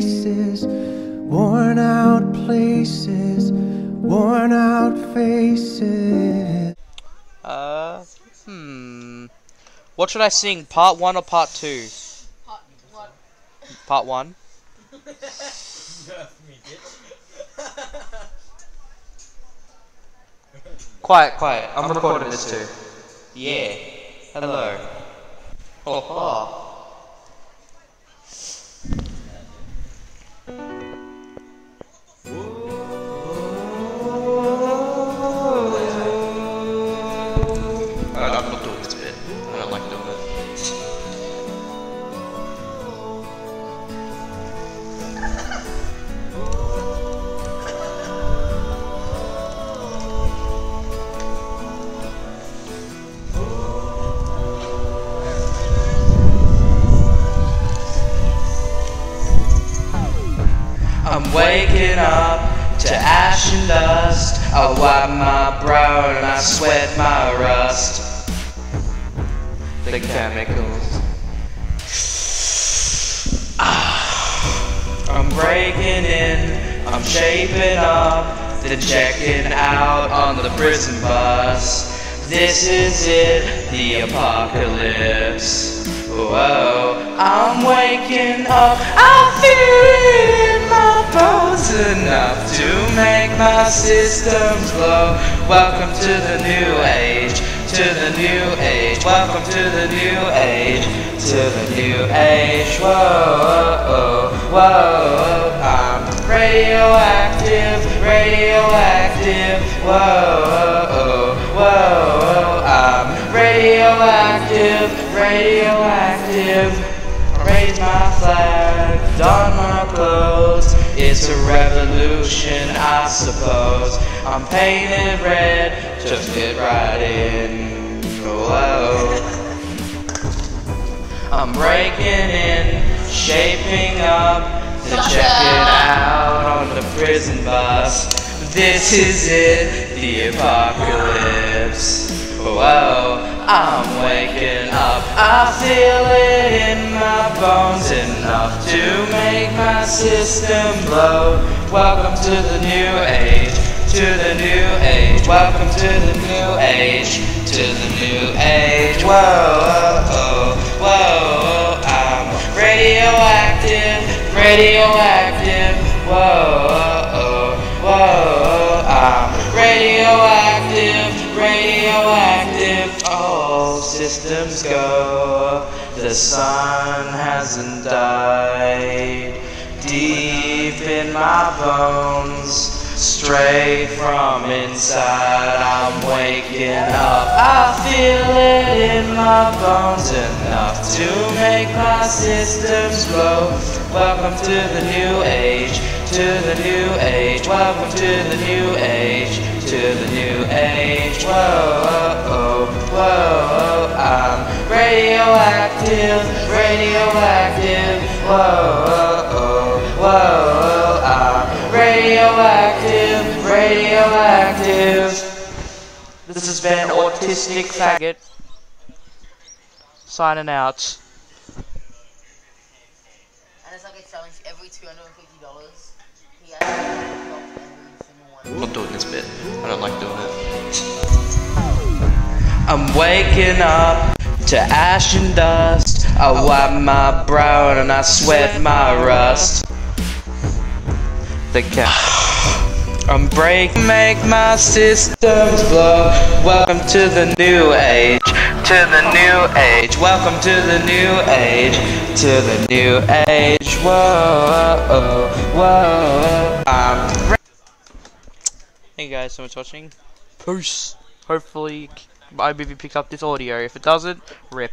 faces, worn out places, worn out faces. Uh, hmm. What should I sing? Part one or part two? Part what? Part one. Quiet, quiet. I'm, recording, this too. Yeah. Hello. Oh, oh. Waking up to ash and dust. I wipe my brow and I sweat my rust. The chemicals. Ah, I'm breaking in, I'm shaping up, then checking out on the prison bus. This is it, the apocalypse. Whoa, I'm waking up, I feel it enough to make my systems glow. Welcome to the new age, to the new age. Welcome to the new age, to the new age. Whoa, whoa, whoa, I'm radioactive, radioactive. Whoa, whoa, whoa, I'm radioactive, radioactive. It's a revolution, I suppose. I'm painted red, just get right in. Whoa. I'm breaking in, shaping up, then checking out on the prison bus. This is it, the apocalypse. Whoa, I'm waking up. I feel it in my bones enough to make my system blow. Welcome to the new age, to the new age. Welcome to the new age, to the new age. Whoa, whoa, whoa, I'm radioactive, radioactive. Systems go. The sun hasn't died. Deep in my bones, straight from inside, I'm waking up. I feel it in my bones enough to make my systems glow. Welcome to the new age, to the new age. Welcome to the new age, to the new age. Whoa, radioactive, radioactive. Whoa, whoa, whoa, I'm radioactive, radioactive. This has been Autistic Faggot. Signing out. And it's like a challenge every two hundred and fifty dollars. He has to knock every single one. I'm not doing this bit. I don't like doing it. I'm waking up to ash and dust. I wipe my brow and I sweat my rust. The cat. I'm break, make my systems blow. Welcome to the new age, to the new age. Welcome to the new age, to the new age. Whoa, whoa, whoa. I'm Thank you guys so much for watching. Peace. Hopefully, movie picked up this audio. If it doesn't, rip.